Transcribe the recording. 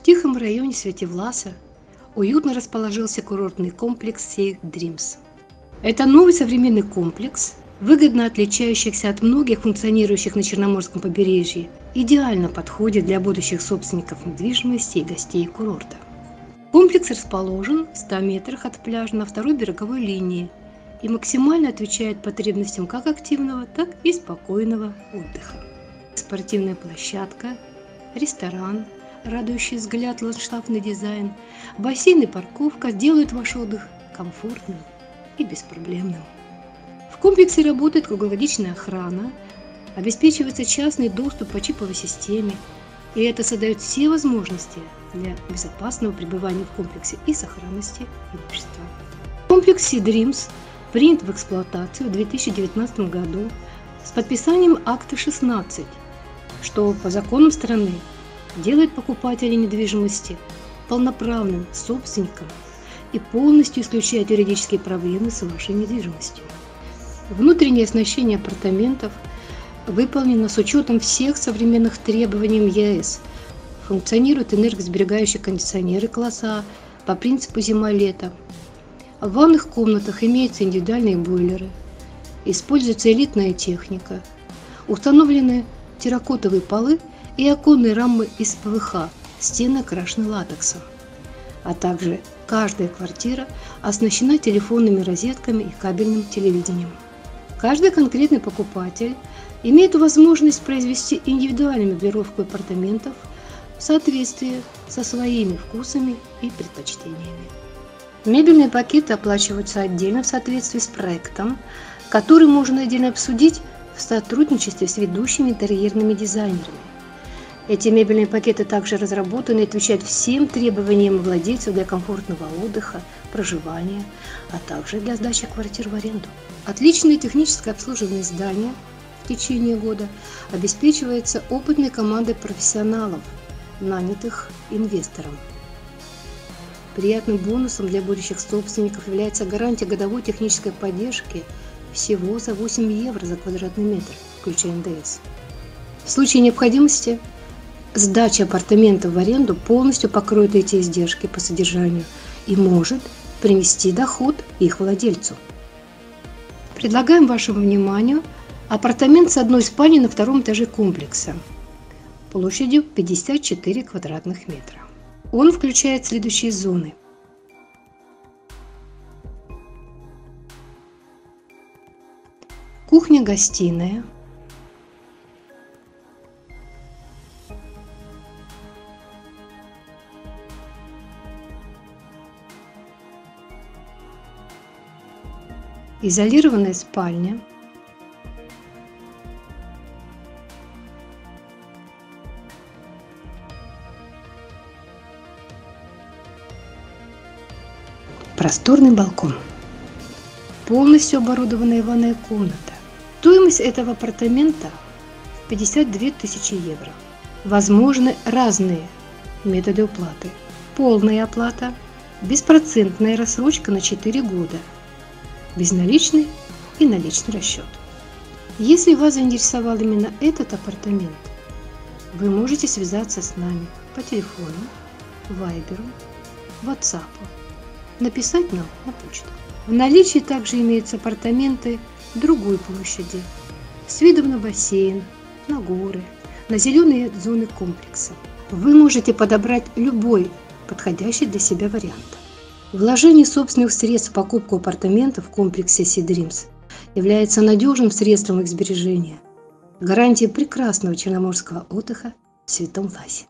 В тихом районе Светивласа уютно расположился курортный комплекс Sea Dreams. Это новый современный комплекс, выгодно отличающихся от многих функционирующих на Черноморском побережье, идеально подходит для будущих собственников недвижимости и гостей курорта. Комплекс расположен в 100 метрах от пляжа на второй береговой линии и максимально отвечает потребностям как активного, так и спокойного отдыха. Спортивная площадка, ресторан, радующий взгляд ландшафтный дизайн, бассейн и парковка делают ваш отдых комфортным и беспроблемным. В комплексе работает круглогодичная охрана, обеспечивается частный доступ по чиповой системе, и это создает все возможности для безопасного пребывания в комплексе и сохранности имущества. Комплекс Dreams принят в эксплуатацию в 2019 году с подписанием акта 16, что по законам страны делает покупателя недвижимости полноправным собственником и полностью исключает юридические проблемы с вашей недвижимостью. Внутреннее оснащение апартаментов выполнено с учетом всех современных требований ЕС. Функционируют энергосберегающие кондиционеры класса А по принципу зима-лето. В ванных комнатах имеются индивидуальные бойлеры. Используется элитная техника. Установлены терракотовые полы и оконные рамы из ПВХ, стены окрашены латексом. А также каждая квартира оснащена телефонными розетками и кабельным телевидением. Каждый конкретный покупатель имеет возможность произвести индивидуальную меблировку апартаментов в соответствии со своими вкусами и предпочтениями. Мебельные пакеты оплачиваются отдельно в соответствии с проектом, который можно отдельно обсудить в сотрудничестве с ведущими интерьерными дизайнерами. Эти мебельные пакеты также разработаны и отвечают всем требованиям владельцев для комфортного отдыха, проживания, а также для сдачи квартир в аренду. Отличное техническое обслуживание здания в течение года обеспечивается опытной командой профессионалов, нанятых инвестором. Приятным бонусом для будущих собственников является гарантия годовой технической поддержки всего за 8 евро за квадратный метр, включая НДС. В случае необходимости Сдача апартаментов в аренду полностью покроет эти издержки по содержанию и может принести доход их владельцу. Предлагаем вашему вниманию апартамент с одной спальней на втором этаже комплекса площадью 54 квадратных метра. Он включает следующие зоны. Кухня-гостиная – изолированная спальня, просторный балкон, полностью оборудованная ванная комната. Стоимость этого апартамента 52 тысячи евро. Возможны разные методы уплаты. Полная оплата, беспроцентная рассрочка на 4 года – безналичный и наличный расчет. Если вас заинтересовал именно этот апартамент, вы можете связаться с нами по телефону, вайберу, ватсапу, написать нам на почту. В наличии также имеются апартаменты другой площади с видом на бассейн, на горы, на зеленые зоны комплекса. Вы можете подобрать любой подходящий для себя вариант. Вложение собственных средств в покупку апартаментов в комплексе Dreams является надежным средством их сбережения, гарантией прекрасного черноморского отдыха в Святом Ласе.